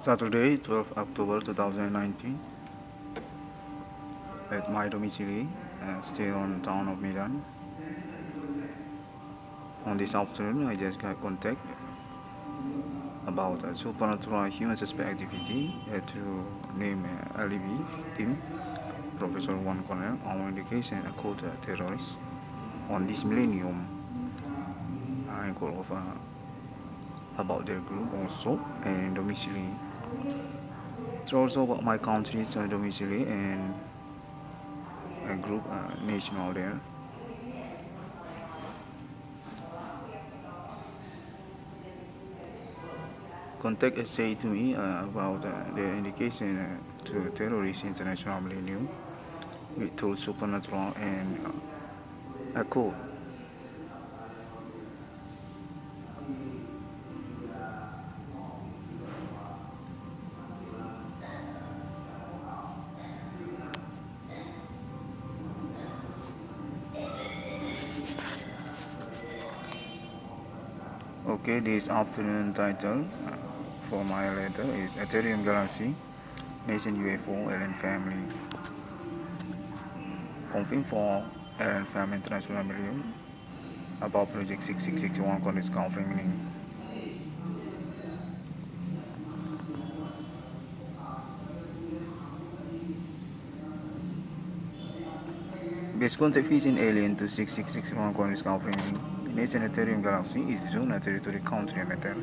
Saturday, 12 October 2019, at my domicile, uh, still on town of Milan. On this afternoon, I just got contact about a supernatural human suspect activity uh, to name uh, alibi victim, Professor Irwan Cornel, on indication a code uh, terrorist on this millennium. I go over about their group also and domicile. It's also about my country's uh, domicile and a group uh, national there. Contact say to me uh, about uh, the indication uh, to terrorist international millennium with tool supernatural and uh, a Okay, this afternoon title uh, for my letter is Ethereum Galaxy, Nation UFO, Alien Family. Confirm for Alien Family International Million about Project 6661 Congress confirming. Based contact vision alien to 6661 Congress. Nation Ethereum Galaxy is zone territory country metal.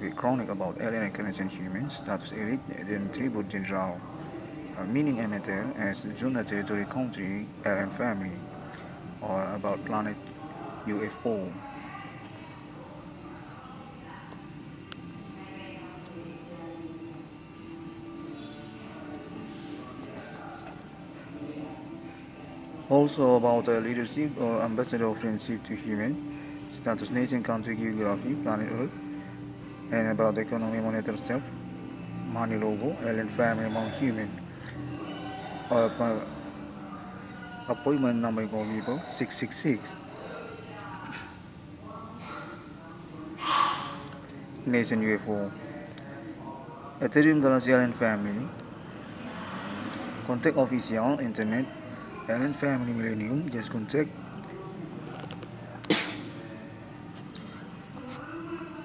with chronic about alien incarnation humans, status elite, then tribute general, uh, meaning emitter as zona territory country, alien family, or about planet UFO. Also about the leadership or ambassador of friendship to human, status nation, country, geography, planet Earth, and about the economy, monetary self, money logo, alien family among human. Uh, appointment number of people 666. Nation UFO. Ethereum Galaxy Alien Family. Contact official internet Alien Family Millennium. Just contact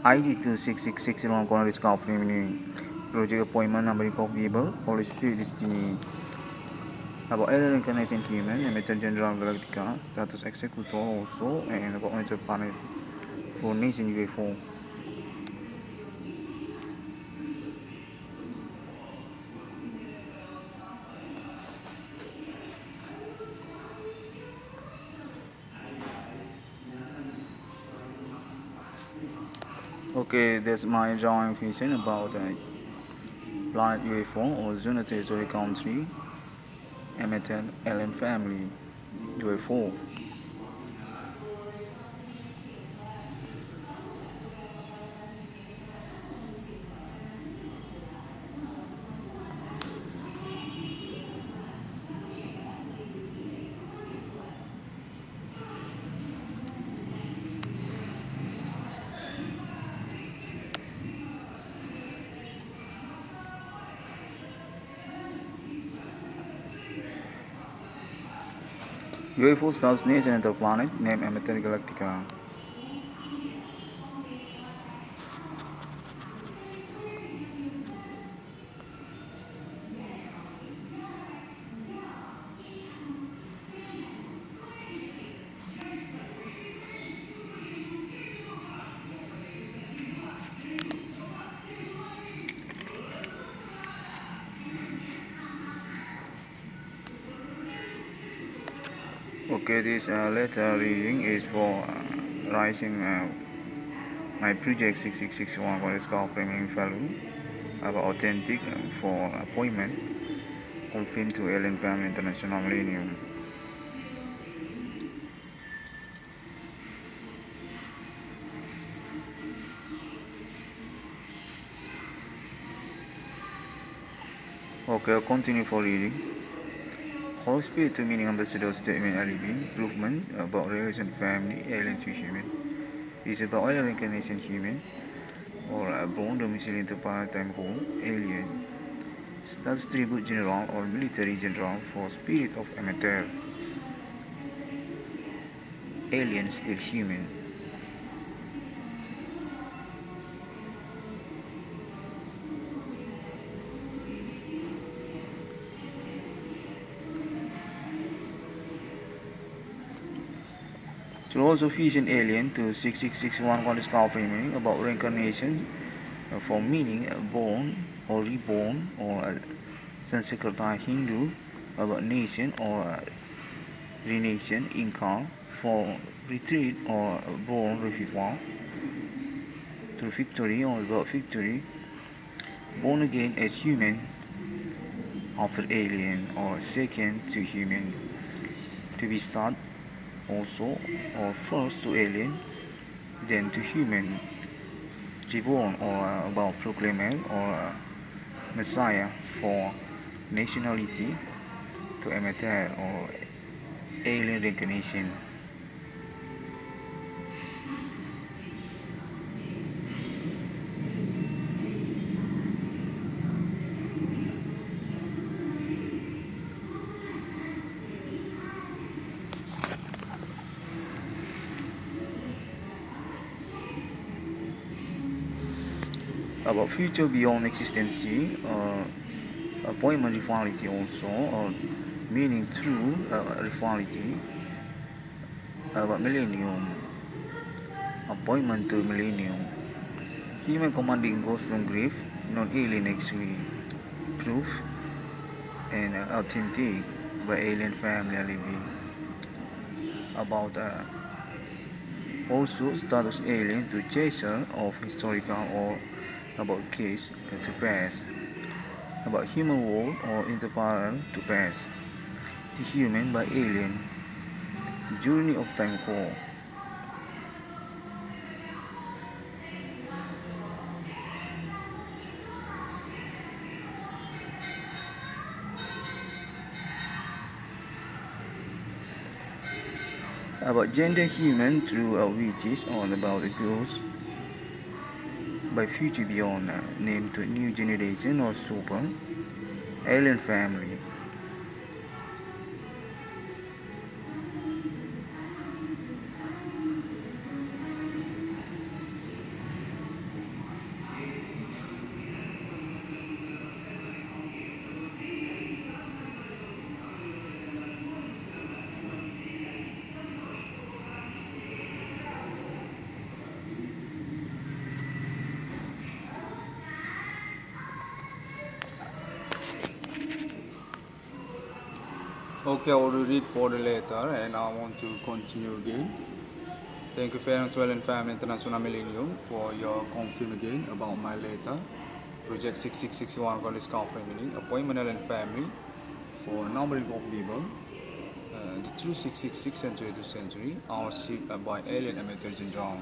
ID 26661 Corner Company Project Appointment Number Incomparable Holy Spirit Destiny. About Alien Incarnation Human and Method General Galactica Status Executor also and about Method Planet for Nation Okay, that's my drawing vision about uh, planet UFO or Zona Territory Country, emitted alien family UFO. UFO Nation and the planet named Amethyst Galactica. Okay, this uh, letter reading is for uh, rising uh, my project 6661 for the score framing value about authentic for appointment confined to Alien Family International Millennium. Okay, I'll continue for reading. Holy Spirit to meaning ambassador statement alibi, improvement about relation family, alien to human. Is about alien incarnation human. or a born domicile interplanetary home alien. Status tribute general or military general for spirit of amateur. Alien still human. Philosophy an alien to 6661 on discovery meaning about reincarnation uh, for meaning uh, born or reborn or uh, Sanskrita Hindu about nation or uh, renation Inca for retreat or born revival to victory or about victory born again as human after alien or second to human to be start also or first to alien, then to human, reborn or uh, about proclaimer or uh, messiah for nationality to amateur or alien recognition. About future beyond existence, uh, appointment reality also, or meaning through uh, reality, about millennium, appointment to millennium, human commanding ghost from grave, non-alien actually, proof, and uh, authentic by alien family living, about uh, also status alien to chaser of historical or about case to pass, about human world or interparallel to pass, the human by alien, journey of time call. About gender human through our witches on about the girls by Future Beyond, uh, named to New Generation or Super Alien Family. Okay, I will read for the letter and I want to continue again. Thank you very much, and Family International Millennium, for your confirm again about my letter. Project 6661 for this family, appointment and family for numbering of people. Uh, the true 666 century to century, our ship by alien amateur general.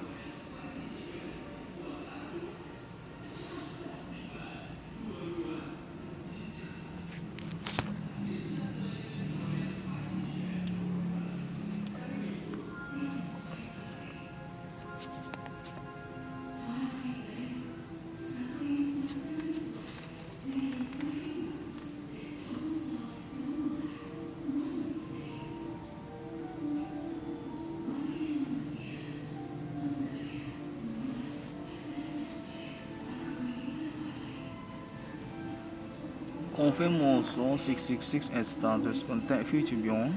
Confirm also 666 as status contact future beyond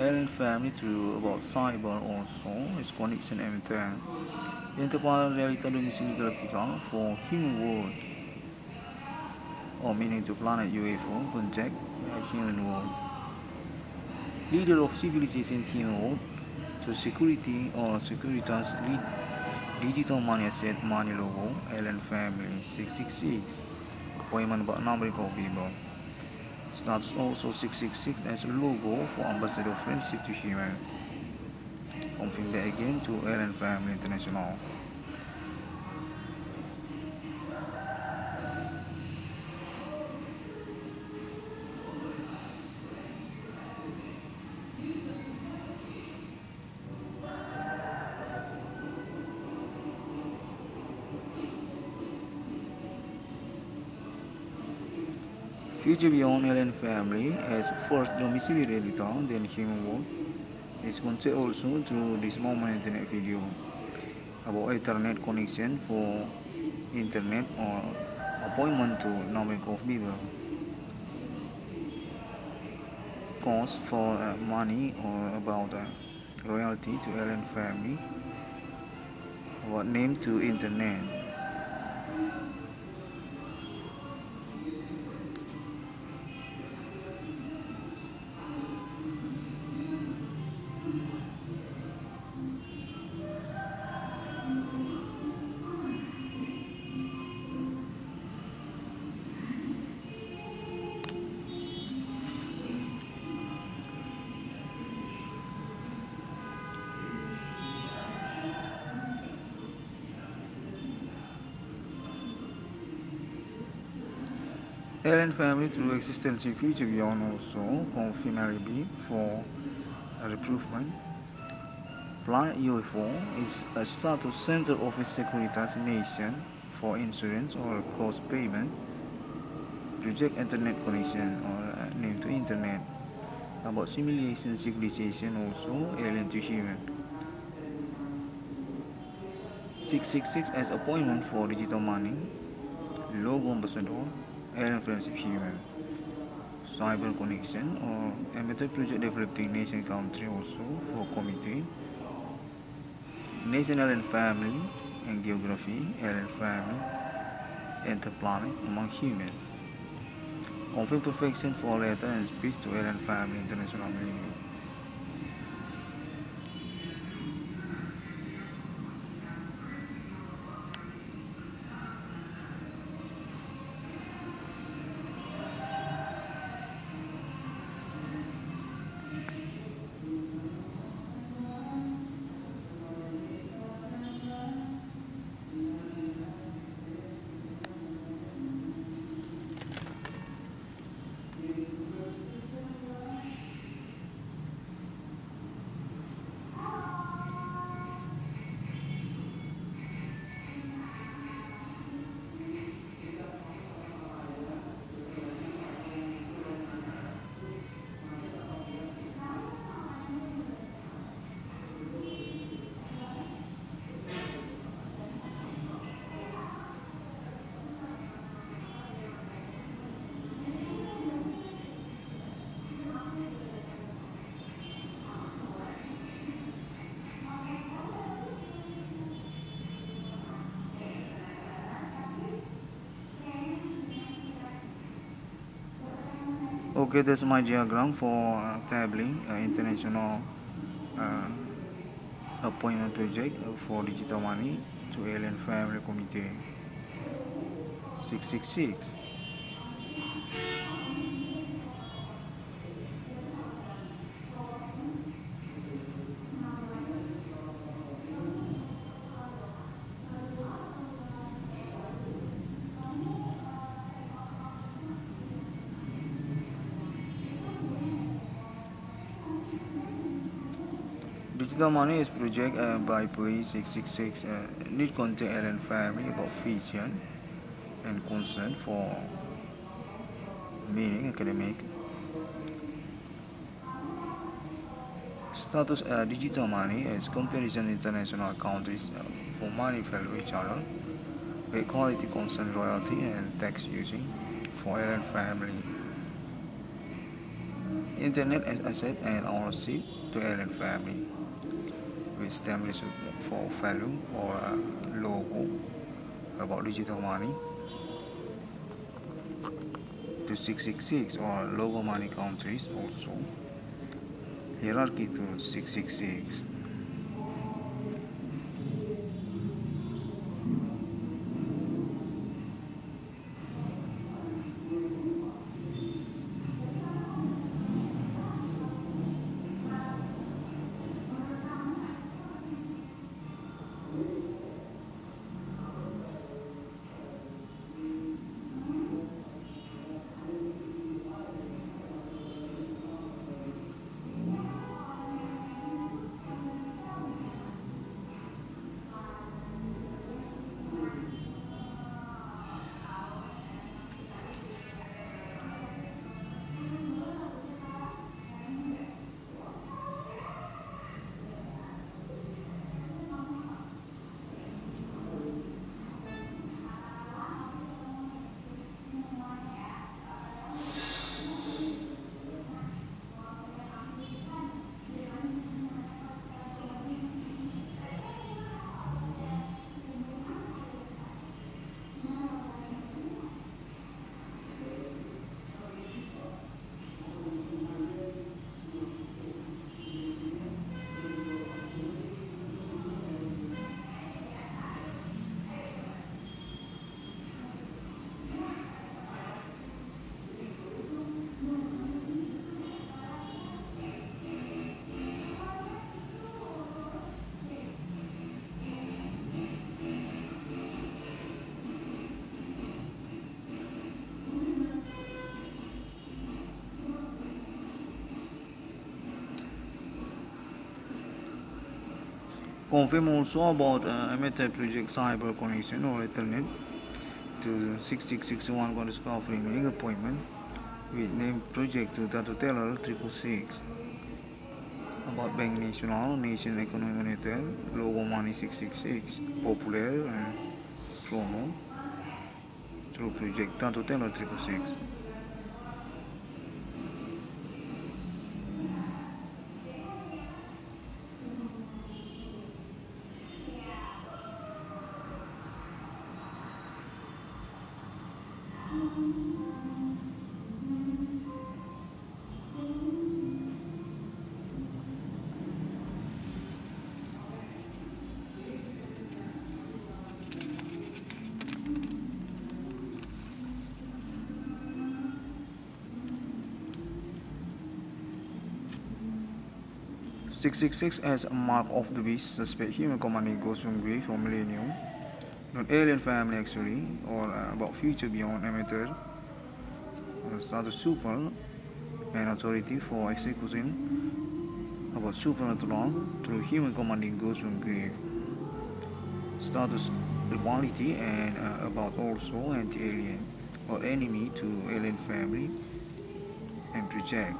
Alien family to about cyber also is connection and time. Interplanetary reality domicile galactica for human world or meaning to planet UFO contact human world. Leader of civilization human world to security or securitas lead digital money asset money logo Alien family 666 but of people. Starts also 666 as a logo for Ambassador Friendship to Human. Confirm that again to Alien Family International. Beyond Alien Family has first domiciliary editor than human world is contained also through this moment internet video about internet connection for internet or appointment to Novikov people. Cost for uh, money or about uh, royalty to alien family. What name to internet. Alien family through existence future beyond also confinably for recruitment. Plan UFO is a status center of a Securitas nation for insurance or cost payment. Project internet connection or uh, name to internet. About simulation civilization also alien to human. 666 as appointment for digital money. Logo ambassador alien friendship human cyber connection or amateur project developing nation country also for committee. National and family and geography alien family interplanet among human. Conflict perfection for letter and speech to alien family international meaning okay that's my diagram for uh, tabling uh, international uh, appointment project for digital money to alien family committee. 666 Digital money is project uh, by Police 666 uh, need contact alien family about vision and concern for meaning academic status uh, digital money as comparison international countries uh, for money value each other. With quality concern royalty and tax using for alien family. Internet as asset and ownership to alien family established for value or logo about digital money to 666 or logo money countries also. Hierarchy to 666 confirm also about uh, Meta project cyber connection or Ethernet to 6661 underscore remaining appointment. With name project to Data Teller 666 about Bank National, Nation Economic Monitor, Logo Money 666, Popular and Chrono through project Data Teller 666. 666 as a mark of the beast, suspect human commanding goes from grave or millennium. Not alien family actually, or uh, about future beyond amateur. Uh, status super, an authority for execution about supernatural through human commanding goes from grave. Status equality and uh, about also anti-alien or enemy to alien family and project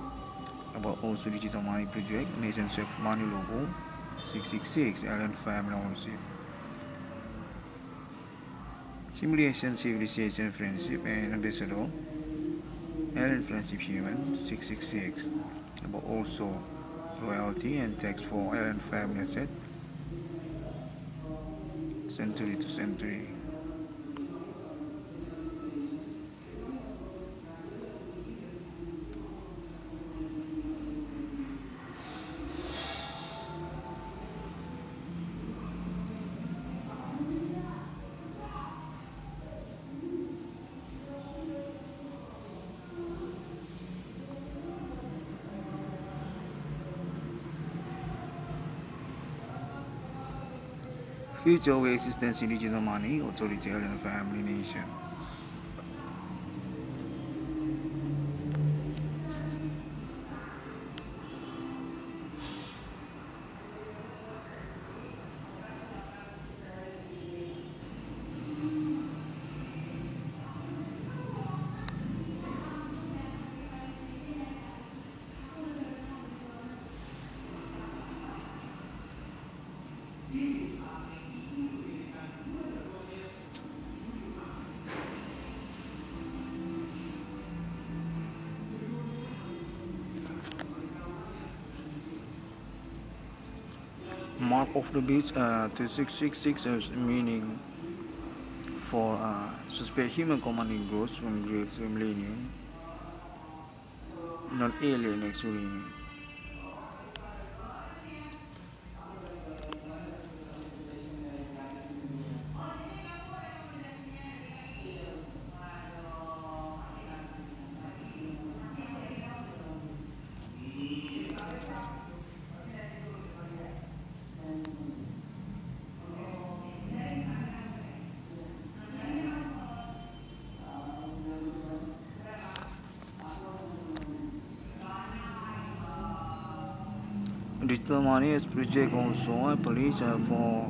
about also digital money project, nation safe money logo, 666 Alien family ownership. Simulation civilization friendship and ambassador, Alien friendship human, 666 about also loyalty and tax for Alien family asset, century to century. Future of existence in digital money, authoritarian family nation. Of the beast uh, to 666 meaning for uh, suspect human commanding ghosts from great millennium not alien actually digital money is project also a police uh, for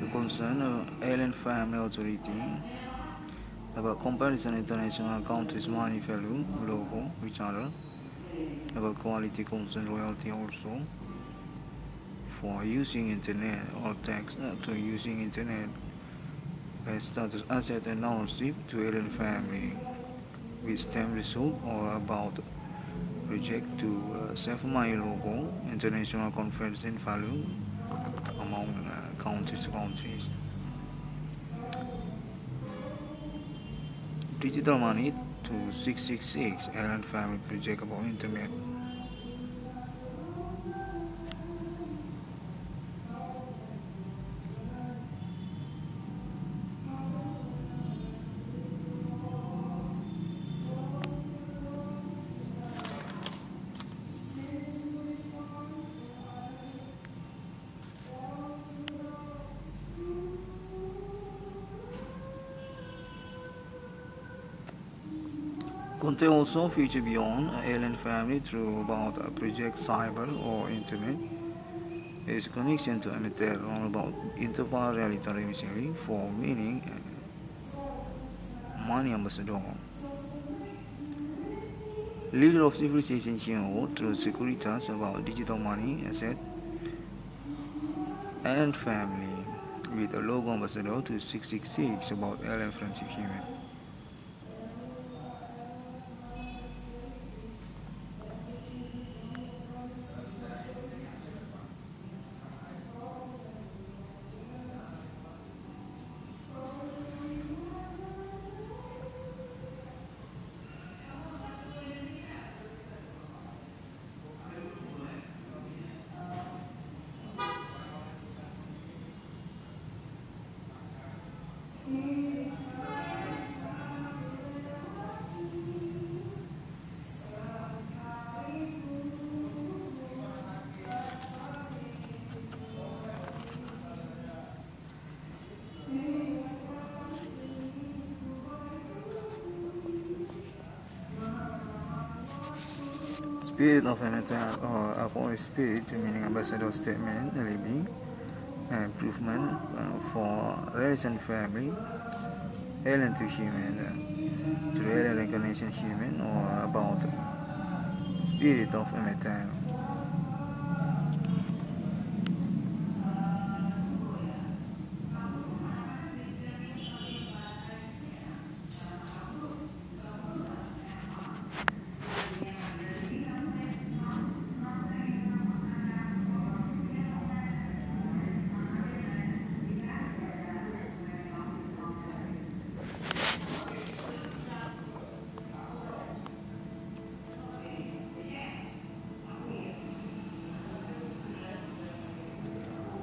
the concern of alien family authority about comparison international countries money value logo each other about quality concern royalty also for using internet or tax uh, to using internet as status asset and ownership to alien family. With stem result or about project to save logo international conference in value among uh, countries countries. Digital money to 666 Alien Family Project about internet. Contain also future beyond alien family through about a project cyber or internet is connection to Emeter all about interparallelitary recently for meaning money ambassador. Leader of civilization CEO through Securitas about digital money asset and family with a logo ambassador to 666 about Alien Friendship Human. Spirit of an attack or of Holy Spirit, meaning ambassador statement, LEB, improvement uh, for relation family, alien to human, uh, to alien recognition human, or about spirit of an attack.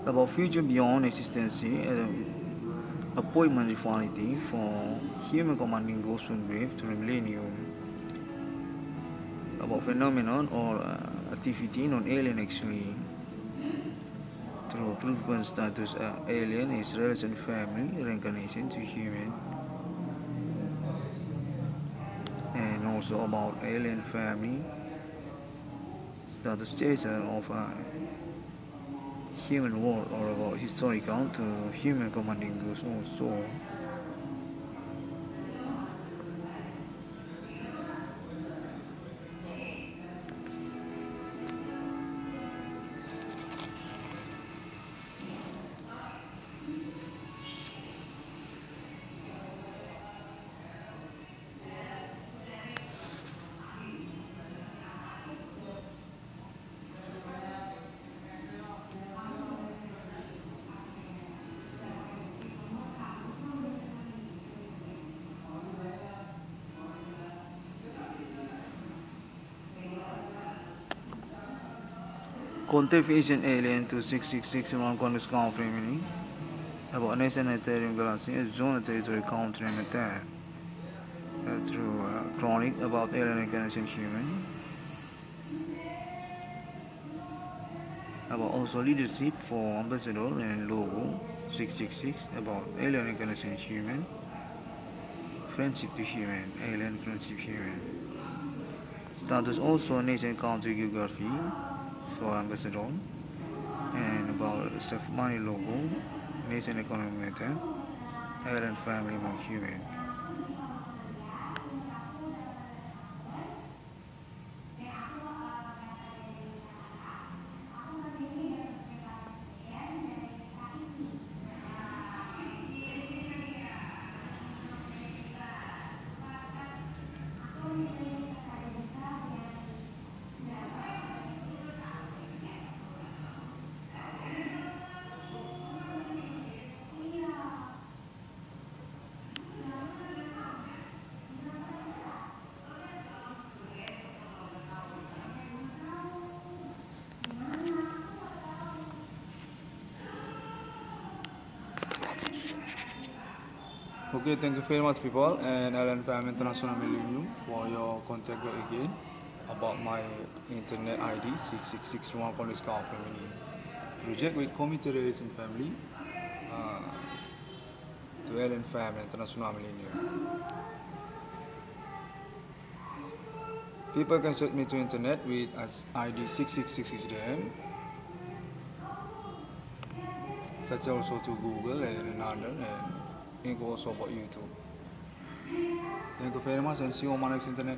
About future beyond existence, uh, appointment reality for human commanding from grave to the millennium, about phenomenon or uh, activity non-alien actually, through proven status uh, alien is relation family, reincarnation to human, and also about alien family, status chaser of uh, human world or about historical to human commanding goes also. Contact Asian Alien to 666 around Congress Country meaning about nation Ethereum galaxy a zone territory country and attack uh, through uh, chronic about alien incarnation human about also leadership for ambassador and logo 666 about alien incarnation human friendship to human alien friendship human status also nation country geography for ambassador and about self money logo, nation economic method, Iron family among Okay, thank you very much people and Alan Fam International Millennium for your contact again about my internet ID 6661 Police Car Family. Project with Committee Relation Family uh, to Alan Fam International Millennium. People can search me to internet with ID 6666 DM search also to Google and another and you go also about YouTube. Then go very much and see on my next internet.